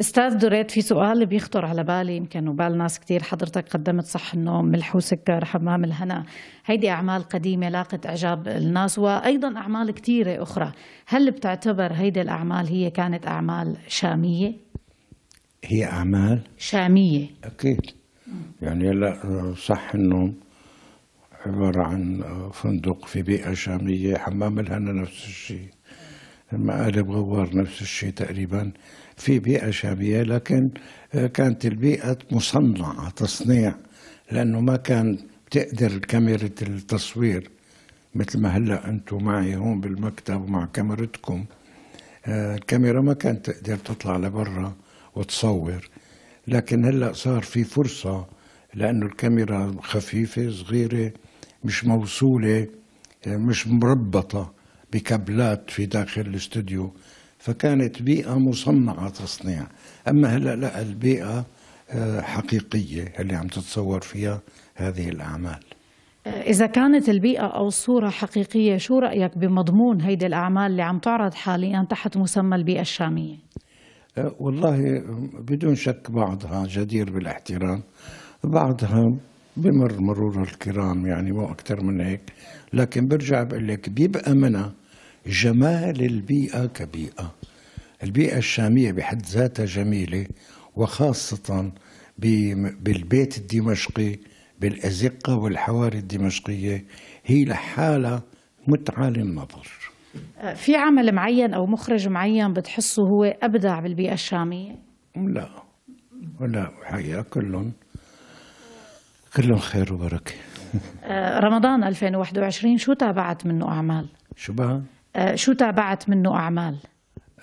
أستاذ دريت في سؤال بيخطر على بالي يمكن وبال ناس كثير حضرتك قدمت صح النوم ملح وسكر حمام الهنا. هيدي أعمال قديمة لاقت إعجاب الناس وأيضا أعمال كثيره أخرى. هل بتعتبر هيدي الأعمال هي كانت أعمال شامية؟ هي أعمال؟ شامية. أكيد. يعني هلا صح النوم عبارة عن فندق في بيئة شامية حمام الهنا نفس الشيء. المقالب غوار نفس الشيء تقريبا في بيئة شامية لكن كانت البيئة مصنعة تصنيع لأنه ما كان بتقدر كاميرا التصوير مثل ما هلأ أنتم معي هون بالمكتب مع كاميرتكم. الكاميرا ما كانت تقدر تطلع لبرا وتصور لكن هلأ صار في فرصة لأنه الكاميرا خفيفة صغيرة مش موصولة مش مربطة. بكابلات في داخل الاستوديو فكانت بيئة مصنعة تصنيع. أما هلأ لا البيئة حقيقية اللي عم تتصور فيها هذه الأعمال. إذا كانت البيئة أو الصورة حقيقية شو رأيك بمضمون هيدي الأعمال اللي عم تعرض حاليا تحت مسمى البيئة الشامية؟ والله بدون شك بعضها جدير بالاحترام بعضها بمر مرور الكرام يعني مو أكثر من هيك. لكن برجع بقول لك بيبقى منها جمال البيئة كبيئة البيئة الشامية بحد ذاتها جميلة وخاصة بالبيت الدمشقي بالأزقة والحواري الدمشقية هي لحالها متعة للنظر في عمل معين أو مخرج معين بتحسه هو أبدع بالبيئة الشامية؟ لا لا حقيقة كلهم كلهم خير وبركة رمضان 2021 شو تابعت منه أعمال؟ شو بقى؟ شو تابعت منه أعمال؟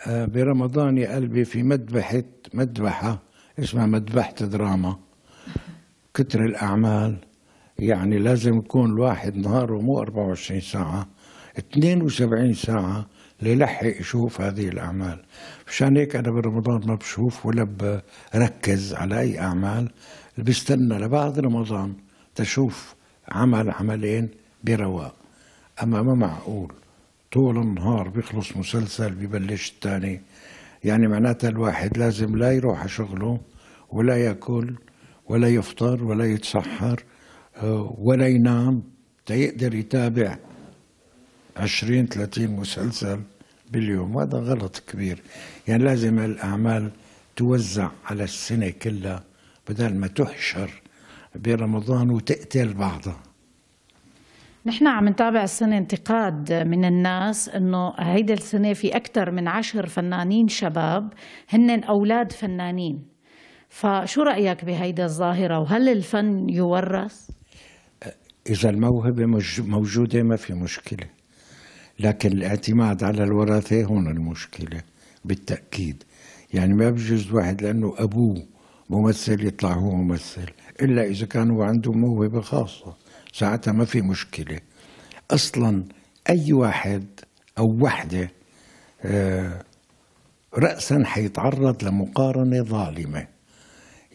برمضان يا قلبي في مذبحة مذبحة اسمها مذبحة دراما. كتر الأعمال. يعني لازم يكون الواحد نهاره مو 24 ساعة 72 ساعة ليلحق يشوف هذه الأعمال. مشان هيك أنا برمضان ما بشوف ولا بركز على أي أعمال. بستنى لبعد رمضان تشوف عمل عملين برواق أما ما معقول. طول النهار بيخلص مسلسل ببلش الثاني يعني معناتها الواحد لازم لا يروح على شغله ولا يأكل ولا يفطر ولا يتسحر ولا ينام. تيقدر يتابع عشرين ثلاثين مسلسل باليوم. وهذا غلط كبير. يعني لازم الأعمال توزع على السنة كلها بدل ما تحشر برمضان وتقتل بعضها. نحن عم نتابع السنة انتقاد من الناس إنه هيدي السنة في أكثر من عشر فنانين شباب هن أولاد فنانين. فشو رأيك بهيدي الظاهرة؟ وهل الفن يورث؟ إذا الموهبة موجودة ما في مشكلة لكن الاعتماد على الوراثة هون المشكلة بالتأكيد. يعني ما بجوز واحد لأنه أبوه ممثل يطلع هو ممثل إلا إذا كان هو عنده موهبة خاصة. ساعتها ما في مشكلة. أصلا أي واحد أو وحدة رأسا حيتعرض لمقارنة ظالمة.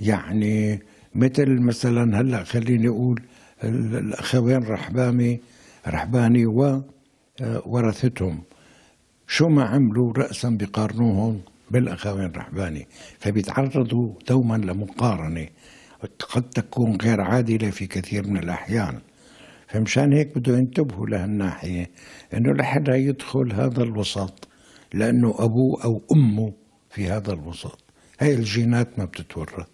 يعني مثل مثلا هلأ خليني أقول الأخوين رحبامي رحباني؟ وورثتهم شو ما عملوا رأسا بيقارنوهم بالأخوين رحباني؟ فبيتعرضوا دوما لمقارنة. قد تكون غير عادلة في كثير من الأحيان. فمشان هيك بده ينتبهوا لهالناحية إنه لحدا يدخل هذا الوسط لأنه أبوه أو أمه في هذا الوسط. هاي الجينات ما بتتورث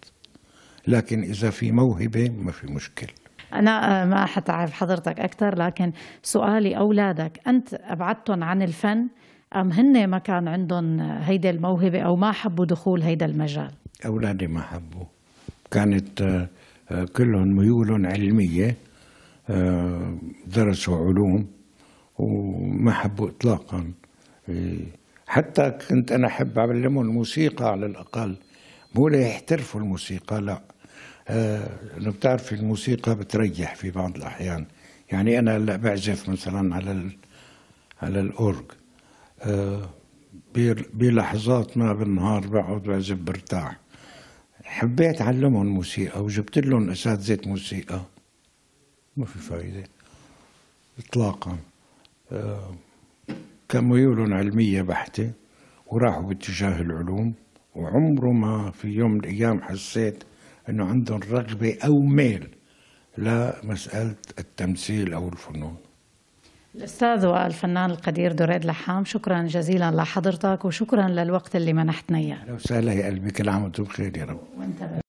لكن إذا في موهبة ما في مشكلة. أنا ما حتعرف حضرتك أكثر لكن سؤالي أولادك أنت أبعدتهم عن الفن أم هن ما كان عندهم هيدا الموهبة أو ما حبوا دخول هيدا المجال؟ أولادي ما حبوا كانت كلهم ميولهم علمية درسوا علوم وما حبوا إطلاقا. حتى كنت أنا أحب أعلمهم الموسيقى على الأقل. مو ليحترفوا الموسيقى لا. انه بتعرف الموسيقى بتريح في بعض الأحيان. يعني أنا هلا بعزف مثلا على على الأورج. بلحظات ما بالنهار بقعد بعزف برتاح. حبيت أعلمهم موسيقى وجبت لهم أساتذة موسيقى. ما في فايدة. اطلاقا. كان ميولهم علمية بحتة وراحوا باتجاه العلوم وعمره ما في يوم من الأيام حسيت أنه عندهم رغبة أو ميل لمسألة التمثيل أو الفنون. الأستاذ والفنان القدير دريد لحام شكرا جزيلا لحضرتك وشكرا للوقت اللي منحتنا إياه. لو سهلا يا قلبي كل عام وأنتم بخير يا رب. وانت